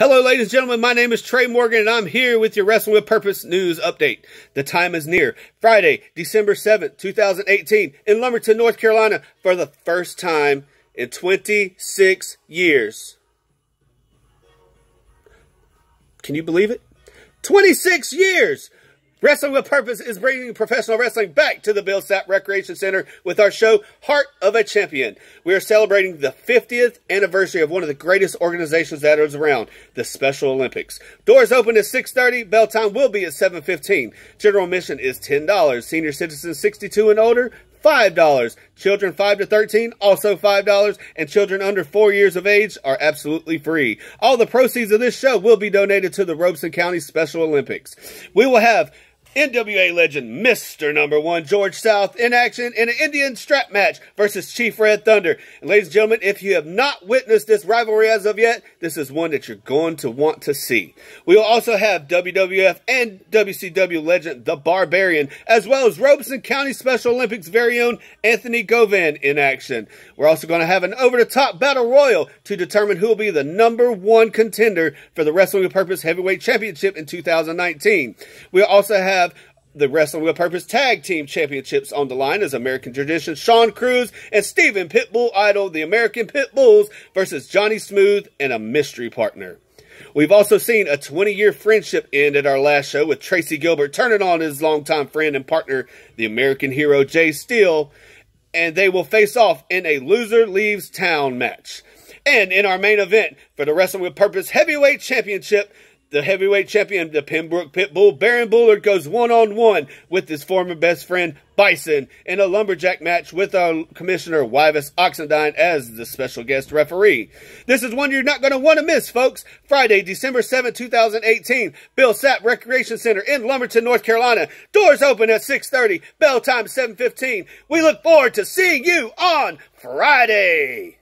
Hello, ladies and gentlemen. My name is Trey Morgan, and I'm here with your Wrestling with Purpose news update. The time is near. Friday, December 7th, 2018, in Lumberton, North Carolina, for the first time in 26 years. Can you believe it? 26 years! Wrestling with Purpose is bringing professional wrestling back to the Bill Sapp Recreation Center with our show, Heart of a Champion. We are celebrating the 50th anniversary of one of the greatest organizations that is around, the Special Olympics. Doors open at 6.30. Bell time will be at 7.15. General admission is $10. Senior citizens 62 and older, $5. Children 5 to 13, also $5. And children under 4 years of age are absolutely free. All the proceeds of this show will be donated to the Robeson County Special Olympics. We will have NWA legend Mr. Number One George South in action in an Indian strap match versus Chief Red Thunder. And ladies and gentlemen, if you have not witnessed this rivalry as of yet, this is one that you're going to want to see. We will also have WWF and WCW legend The Barbarian, as well as Robeson County Special Olympics very own Anthony Govan in action. We're also going to have an over-the-top battle royal to determine who will be the number one contender for the Wrestling with Purpose Heavyweight Championship in 2019. We'll also have the Wrestling with Purpose Tag Team Championships on the line as American Tradition Sean Cruz and Stephen Pitbull Idol, the American Pit Bulls, versus Johnny Smooth and a mystery partner. We've also seen a 20-year friendship end at our last show with Tracy Gilbert turning on his longtime friend and partner, the American hero Jay Steele, and they will face off in a loser leaves town match. And in our main event for the Wrestling with Purpose Heavyweight Championship, the heavyweight champion, the Pembroke Pitbull, Baron Bullard goes one-on-one with his former best friend, Bison, in a lumberjack match with our commissioner, Wyvis Oxendine, as the special guest referee. This is one you're not going to want to miss, folks. Friday, December 7, 2018, Bill Sapp Recreation Center in Lumberton, North Carolina. Doors open at 6.30, bell time 7.15. We look forward to seeing you on Friday.